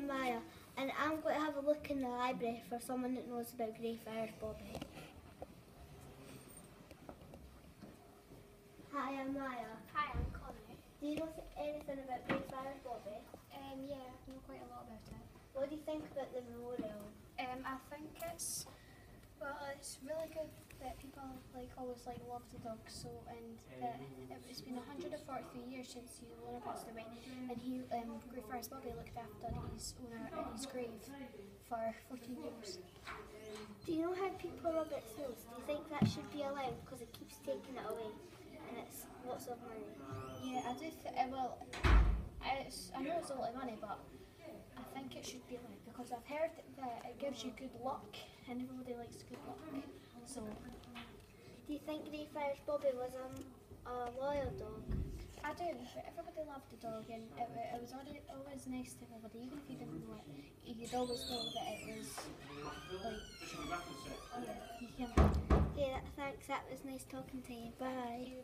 I'm Maya, and I'm going to have a look in the library for someone that knows about Greyfriars Bobby. Hi, I'm Maya. Hi, I'm Connie. Do you know anything about Greyfriars Bobby? Um, yeah, I know quite a lot about it. What do you think about the memorial? Um, I think it's that people like always like love the dog so, and that it, it's been 143 years since his owner passed away, and he um, Greyfriars Bobby looked after his owner in his grave for 14 years. Do you know how people rub its nose? Do you think that should be allowed because it keeps taking it away and it's lots of money? Yeah, I do. Th- uh, well, it's, I know it's a lot of money, but I think it should be allowed because I've heard that it gives you good luck, and everybody likes good luck. So Think Greyfriars Bobby was um, a loyal dog? I do. But everybody loved the dog, and it, it was always, always nice to everybody, even if you didn't know it. You'd always know that it was like yeah. Yeah, thanks. That was nice talking to you. Bye.